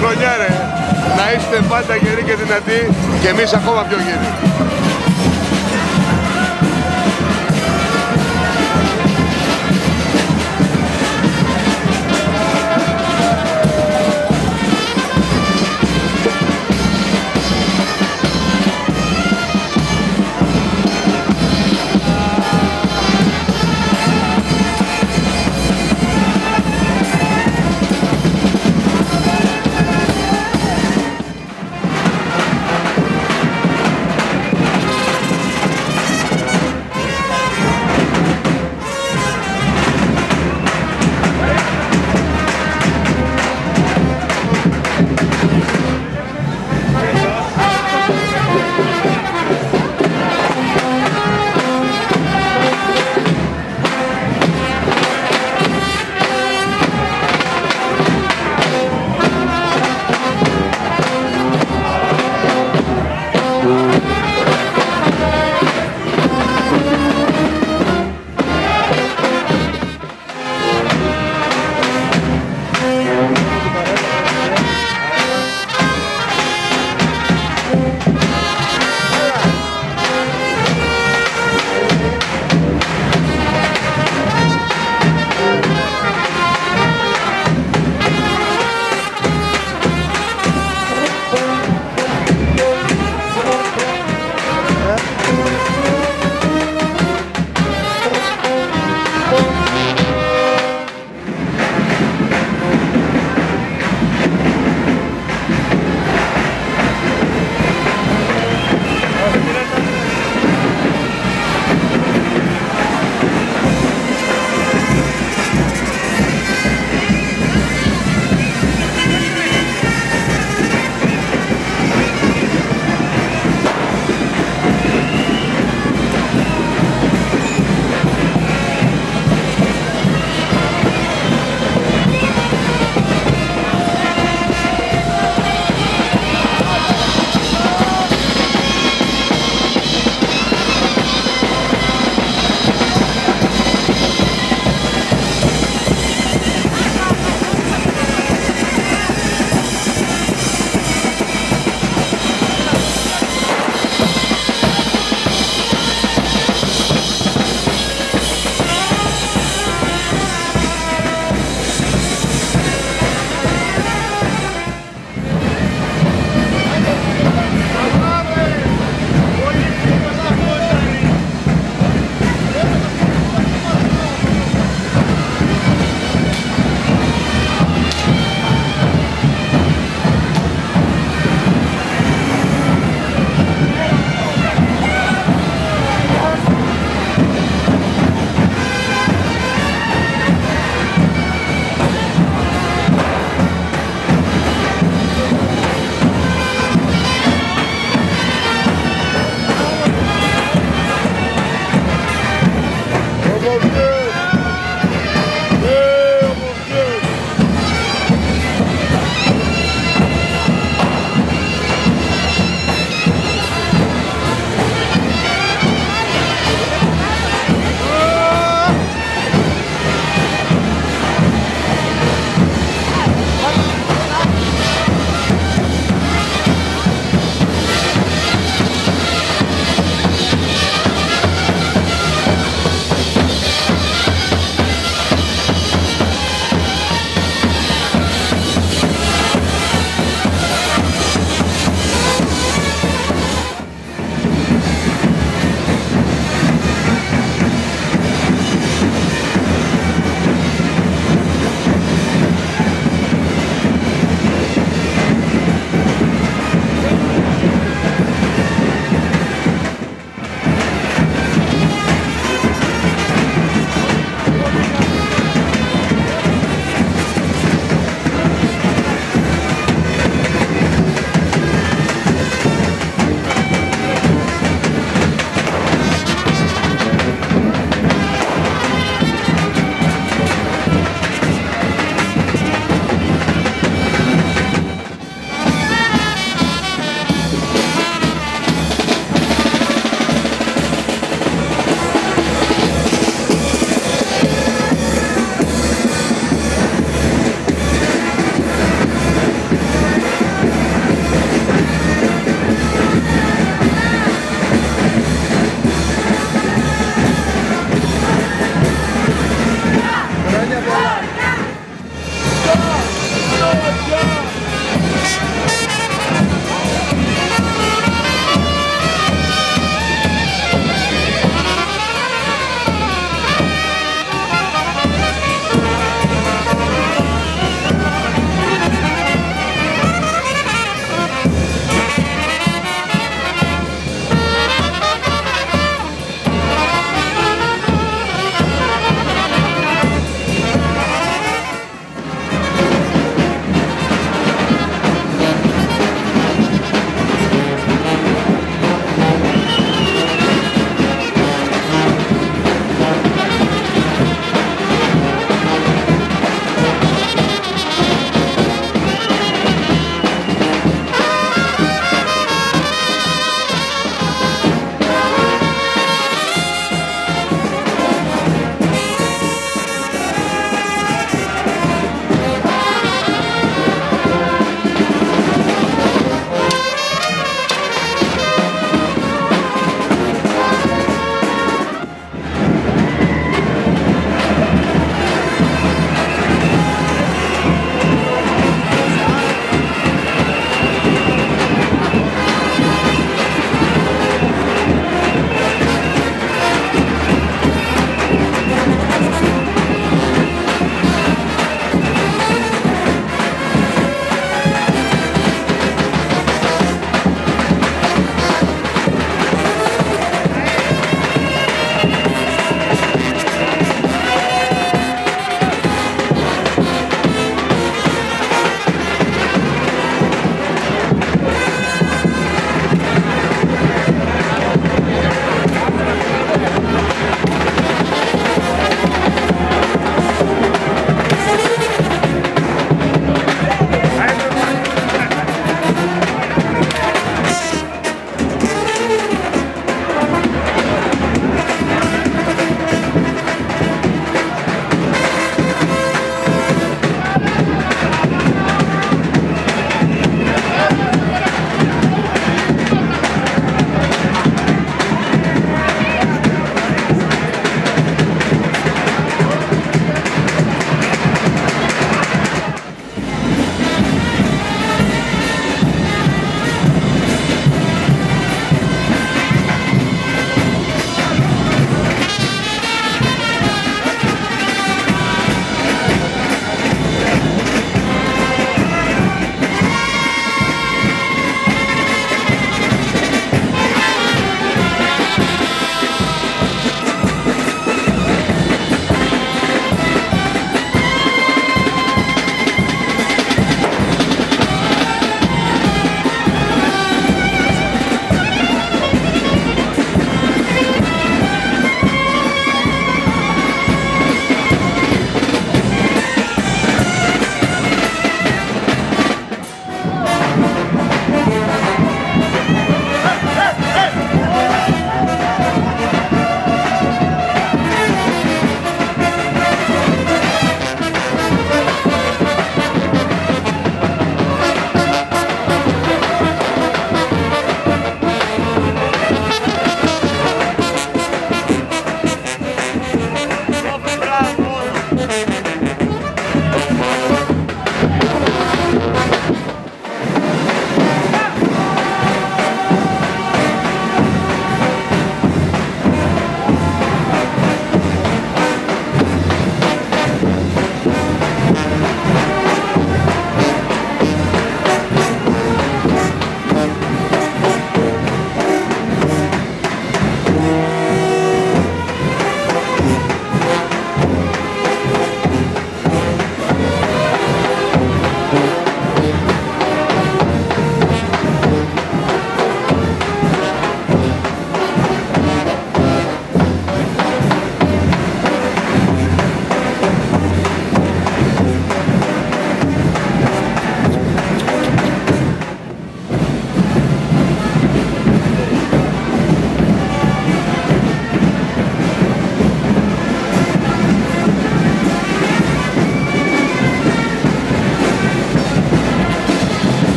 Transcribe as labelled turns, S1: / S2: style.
S1: γρονιάρε. Να είστε πάντα γεροί και δυνατοί και εμείς ακόμα πιο γεροί.